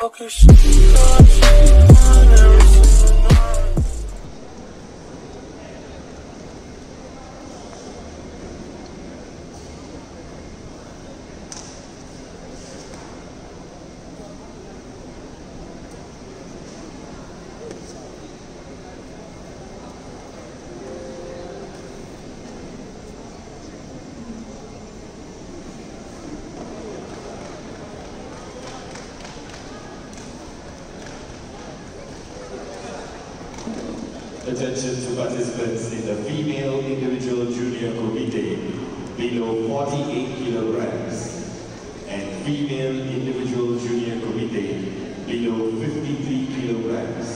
Focus. Attention to participants in the female individual junior kumite below 48 kilograms and female individual junior kumite below 53 kilograms.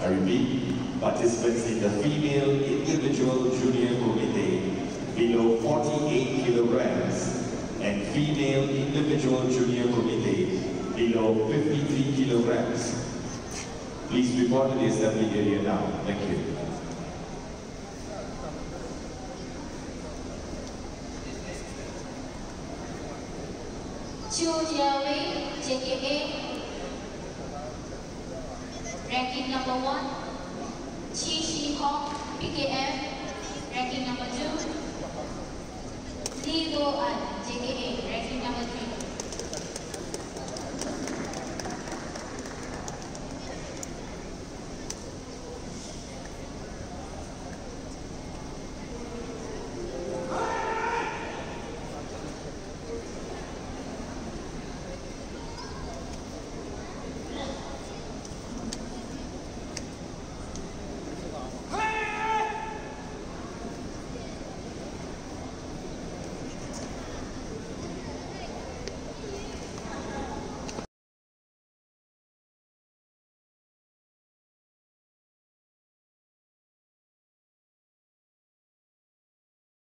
I repeat, participants in the female individual junior kumite below 48 kilograms and female individual junior kumite below 53 kilograms. Please report to the assembly area now. Thank you. Chu Jiawei, JKA, ranking number one. Chi Shi Hong, PKF, ranking number two. Li Go An, JKA, ranking number three.